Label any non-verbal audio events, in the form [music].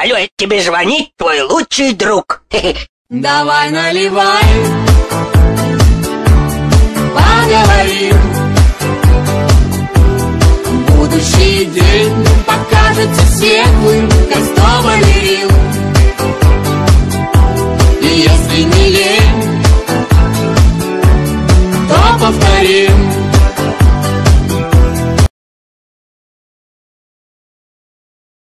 Алло, это тебе звонит твой лучший друг. [laughs] Давай наливай, поговорим. Будущий день покажется светлым, как сто балерин. И если не лень, то повторим.